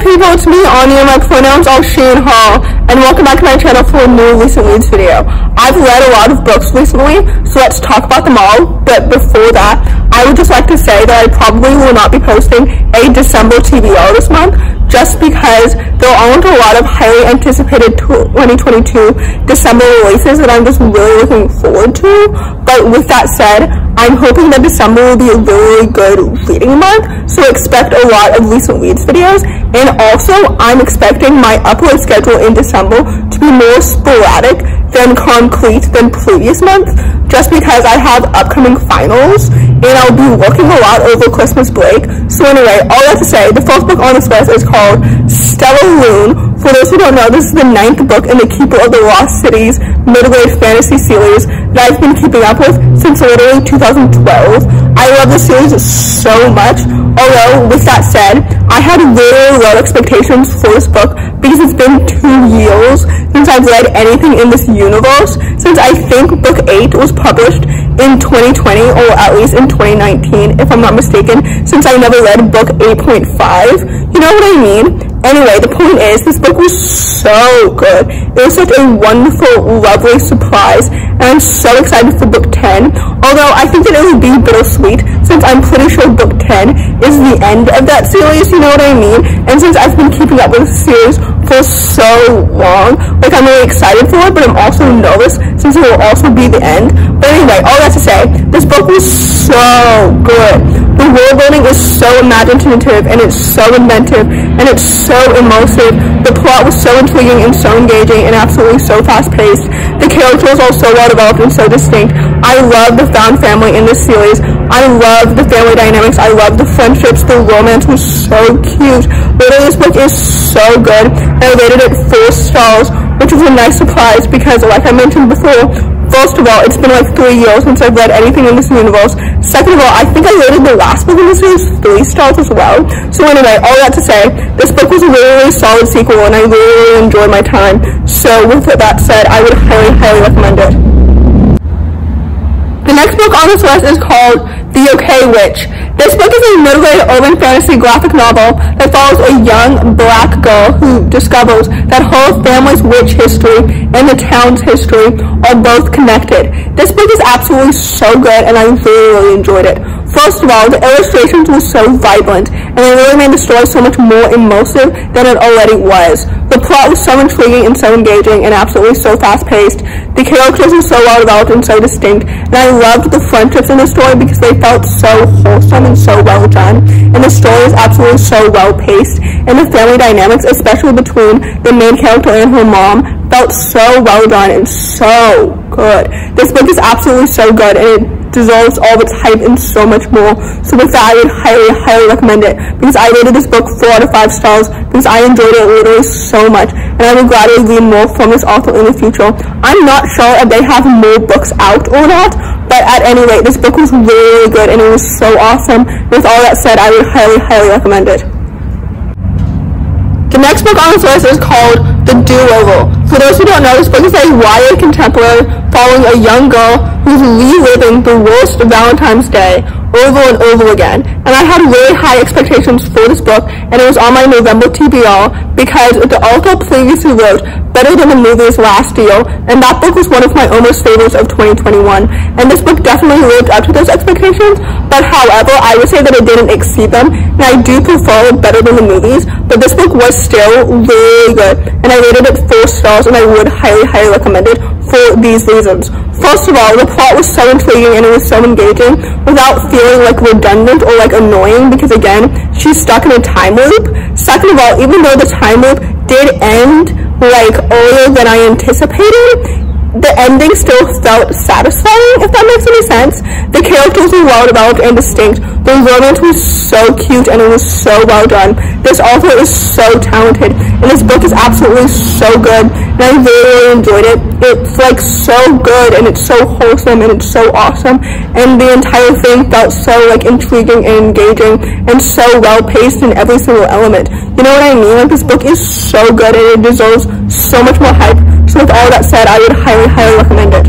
people, it's me, Anja. My pronouns are she and her, and welcome back to my channel for a new recent reads video. I've read a lot of books recently, so let's talk about them all, but before that, I would just like to say that I probably will not be posting a December TBR this month, just because there aren't a lot of highly anticipated 2022 December releases that I'm just really looking forward to, but with that said, I'm hoping that December will be a really good reading month, so expect a lot of recent reads videos. And also, I'm expecting my upload schedule in December to be more sporadic than concrete than previous months, just because I have upcoming finals and I'll be working a lot over Christmas break. So anyway, all that to say, the first book on this list is called Stellarlune. For those who don't know, this is the ninth book in the Keeper of the Lost Cities middle-grade fantasy series that I've been keeping up with since literally 2012. I love the series so much, although with that said, I had really low expectations for this book because it's been two years since I've read anything in this universe, since I think book 8 was published in 2020, or at least in 2019, if I'm not mistaken, since I never read book 8.5. You know what I mean? Anyway, the point is, this book was so good. It was such a wonderful, lovely surprise, and I'm so excited for book 10. Although I think that it would be bittersweet, since I'm pretty sure book 10 is the end of that series, you know what I mean? And since I've been keeping up with the series for so long, like I'm really excited for it, but I'm also nervous, since it will also be the end. But anyway, all that to say, this book was so good. The world building is so imaginative, and it's so inventive, and it's so immersive. The plot was so intriguing and so engaging and absolutely so fast-paced. Characters are so well-developed and so distinct. I love the found family in this series. I love the family dynamics. I love the friendships. The romance was so cute. Literally, this book is so good. I rated it four stars, which was a nice surprise because, like I mentioned before, First of all, it's been like three years since I've read anything in this universe. Second of all, I think I rated the last book in this series three stars as well. So anyway, all that to say, this book was a really, really solid sequel and I really, really enjoyed my time. So with that said, I would highly, highly recommend it. The next book on this list is called The OK Witch. This book is a middle-grade urban fantasy graphic novel that follows a young black girl who discovers that her family's witch history and the town's history are both connected. This book is absolutely so good and I really, really enjoyed it. First of all, the illustrations were so vibrant and they really made the story so much more immersive than it already was. The plot was so intriguing and so engaging and absolutely so fast-paced. The characters were so well-developed and so distinct, and I loved the friendships in the story because they felt so wholesome and so well done. And the story is absolutely so well-paced, and the family dynamics, especially between the main character and her mom, felt so well done and so good. This book is absolutely so good, and it deserves all of its hype and so much more. So with that, I would highly, highly recommend it because I rated this book 4 out of 5 stars because I enjoyed it literally so much and I would gladly read more from this author in the future. I'm not sure if they have more books out or not, but at any rate, this book was really good and it was so awesome. With all that said, I would highly, highly recommend it. The next book on this list is called The Do-Over. For those who don't know, this book is a YA contemporary following a young girl who's reliving the worst Valentine's Day over and over again. And I had really high expectations for this book, and it was on my November TBR because the author previously wrote Better Than the Movies last year, and that book was one of my almost favorites of 2021. And this book definitely lived up to those expectations, but however, I would say that it didn't exceed them, and I do prefer it Better Than the Movies, but this book was still really good, and I rated it 4 stars, and I would highly, highly recommend it for these reasons. First of all, the plot was so intriguing and it was so engaging without feeling like redundant or like annoying because again, she's stuck in a time loop. Second of all, even though the time loop did end like earlier than I anticipated, the ending still felt satisfying, if that makes any sense. The characters were well developed and distinct. The romance was so cute and it was so well done. This author is so talented and this book is absolutely so good and I really, enjoyed it. It's like so good and it's so wholesome and it's so awesome and the entire thing felt so like intriguing and engaging and so well paced in every single element. You know what I mean? Like this book is so good and it deserves so much more hype so with all that said, I would highly, highly recommend it.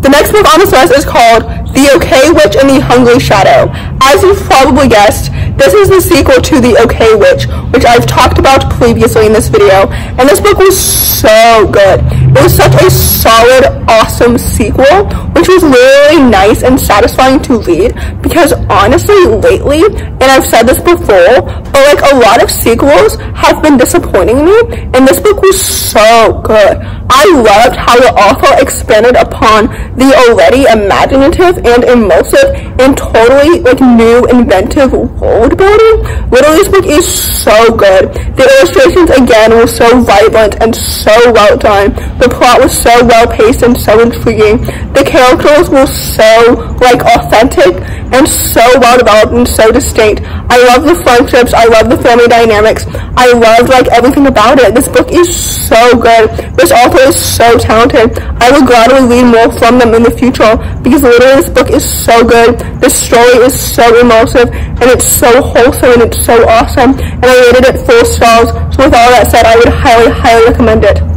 The next book on this list is called The OK Witch and the Hungry Shadow. As you've probably guessed, This is the sequel to The OK Witch, which I've talked about previously in this video, and this book was so good. It was such a solid, awesome sequel, which was really nice and satisfying to read, because honestly, lately, and I've said this before, but like a lot of sequels have been disappointing me, and this book was so good. I loved how the author expanded upon the already imaginative and immersive and totally like new inventive world Literally this book is so good. The illustrations again were so vibrant and so well done. The plot was so well paced and so intriguing. The characters were so like authentic and so well developed and so distinct. I love the friendships. I love the family dynamics. I loved like everything about it. This book is so good. This author is so talented. I will gladly read more from them in the future because literally this book is so good. This story is so immersive and it's so wholesome and it's so awesome. And I rated it four stars. So with all that said, I would highly, highly recommend it.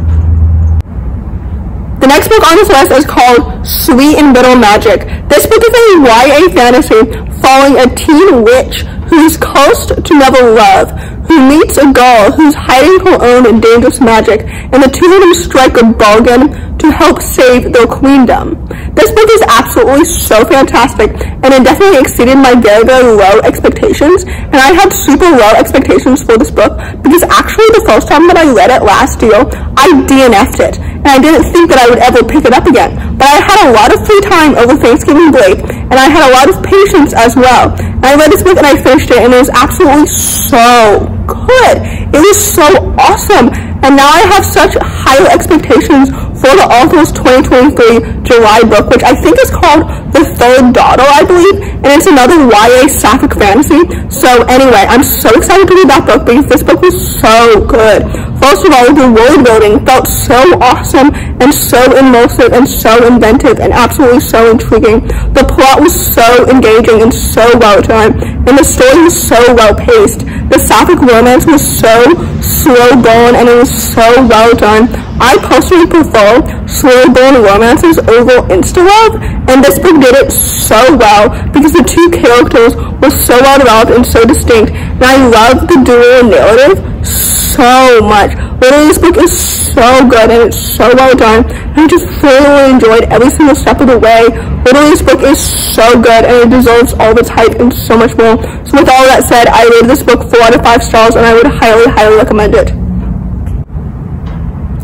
The next book on this list is called Sweet and Bitter Magic. This book is a YA fantasy following a teen witch who's cursed to never love, who meets a girl who's hiding her own dangerous magic, and the two of them strike a bargain to help save their queendom. This book is absolutely so fantastic, and it definitely exceeded my very, very low expectations, and I had super low expectations for this book, because actually the first time that I read it last year, I DNF'd it, and I didn't think that I would ever pick it up again, but I had a lot of free time over Thanksgiving break, and I had a lot of patience as well. And I read this book and I finished it, and it was absolutely so good. It was so awesome. And now I have such high expectations for the author's 2023 July book, which I think is called Third Daughter, I believe, and it's another YA sapphic fantasy. So anyway, I'm so excited to read that book because this book was so good. First of all, the world building felt so awesome and so immersive and so inventive and absolutely so intriguing. The plot was so engaging and so well done, and the story was so well paced. The sapphic romance was so slow burn and it was so well done. I personally prefer slow burn romances over insta love, and this book did it so well because the two characters were so well developed and so distinct, and I love the dual narrative so much. Literally, this book is so good and it's so well done. I just thoroughly enjoyed every single step of the way. Literally, this book is so good and it deserves all its hype and so much more. So with all that said, I rated this book 4 out of 5 stars and I would highly, highly recommend it.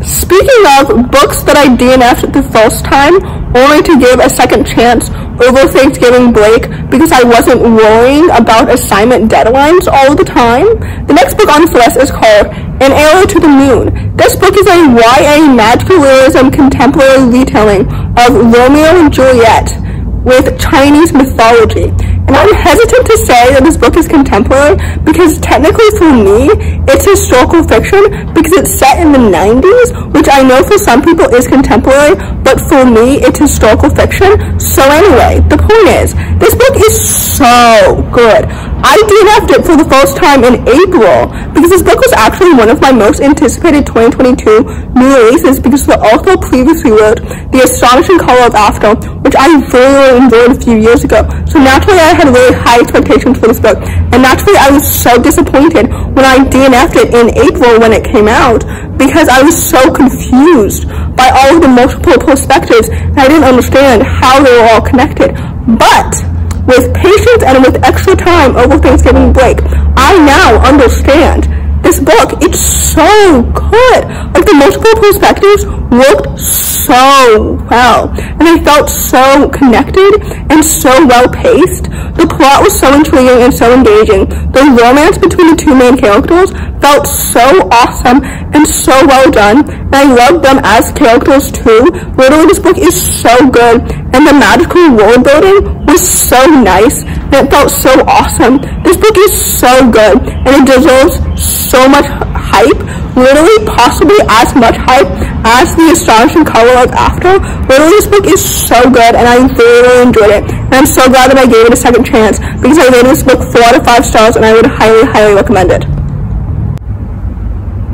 Speaking of books that I DNF'd the first time, only to give a second chance over Thanksgiving break because I wasn't worrying about assignment deadlines all the time, the next book on this list is called An Arrow to the Moon. This book is a YA magical realism contemporary retelling of Romeo and Juliet with Chinese mythology. And I'm hesitant to say that this book is contemporary because technically for me, it's historical fiction because it's set in the 90s, which I know for some people is contemporary, but for me, it's historical fiction. So anyway, the point is, this book is so good. I DNF'd it for the first time in April because this book was actually one of my most anticipated 2022 new releases because the author previously wrote The Astonishing Color of After, which I really enjoyed a few years ago. So naturally I had really high expectations for this book. And naturally I was so disappointed when I DNF'd it in April when it came out because I was so confused by all of the multiple perspectives and I didn't understand how they were all connected. But with patience and with extra time over Thanksgiving break, I now understand this book, it's so good. Like the multiple perspectives worked so well. And I felt so connected and so well paced. The plot was so intriguing and so engaging. The romance between the two main characters felt so awesome and so well done. And I loved them as characters too. Literally this book is so good. And the magical world building was so nice. And it felt so awesome. This book is so good. And it deserves so much hype, literally possibly as much hype as the astonishing color of After. Literally this book is so good and I really enjoyed it. And I'm so glad that I gave it a second chance because I rated this book 4 out of 5 stars and I would highly, highly recommend it.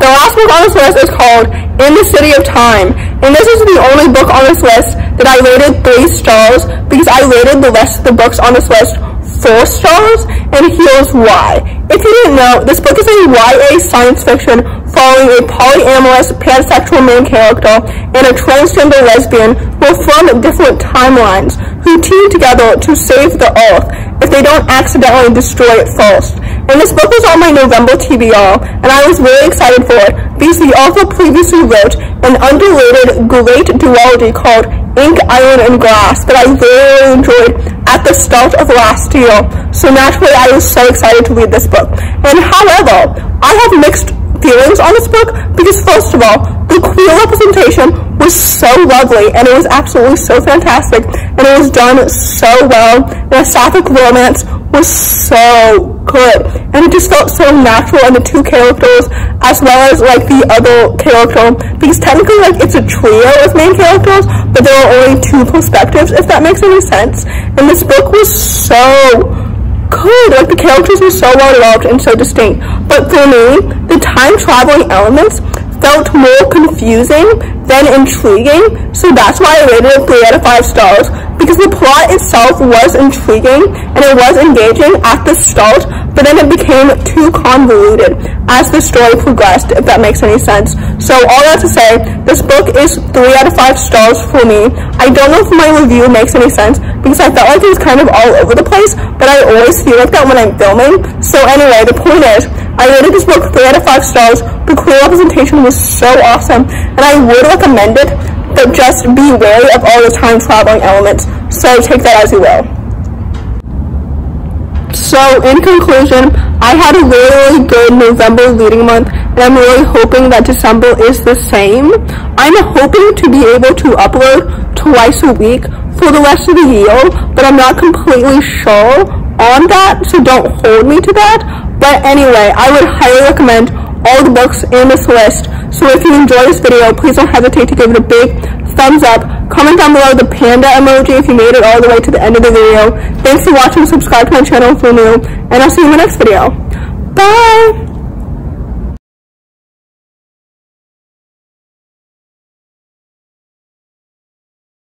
The last book on this list is called In the City of Time. And this is the only book on this list that I rated 3 stars because I rated the rest of the books on this list four stars, and here's why. If you didn't know, this book is a YA science fiction following a polyamorous pansexual main character and a transgender lesbian who are from different timelines who team together to save the Earth if they don't accidentally destroy it first. And this book was on my November TBR, and I was really excited for it because the author previously wrote an underrated great duology called Ink, Iron, and Glass that I really enjoyed at the start of last year. So naturally, I was so excited to read this book. And however, I have mixed feelings on this book because first of all, the queer representation was so lovely and it was absolutely so fantastic and it was done so well. The sapphic romance was so good and it just felt so natural and the two characters as well as like the other character because technically like it's a trio of main characters but there are only two perspectives if that makes any sense and this book was so good like the characters were so well developed and so distinct but for me the time traveling elements felt more confusing than intriguing, so that's why I rated it 3 out of 5 stars, because the plot itself was intriguing and it was engaging at the start, but then it became too convoluted as the story progressed, if that makes any sense. So all that to say, this book is 3 out of 5 stars for me. I don't know if my review makes any sense, because I felt like it was kind of all over the place, but I always feel like that when I'm filming. So anyway, the point is, I rated this book 3 out of 5 stars. The queer representation was so awesome, and I would recommend it, but just be wary of all the time traveling elements. So take that as you will. So in conclusion, I had a really, good November reading month, and I'm really hoping that December is the same. I'm hoping to be able to upload twice a week for the rest of the year, but I'm not completely sure on that, so don't hold me to that. But anyway, I would highly recommend all the books in this list. So if you enjoy this video, please don't hesitate to give it a big thumbs up. Comment down below the panda emoji if you made it all the way to the end of the video. Thanks for watching. Subscribe to my channel if you're new. And I'll see you in the next video. Bye!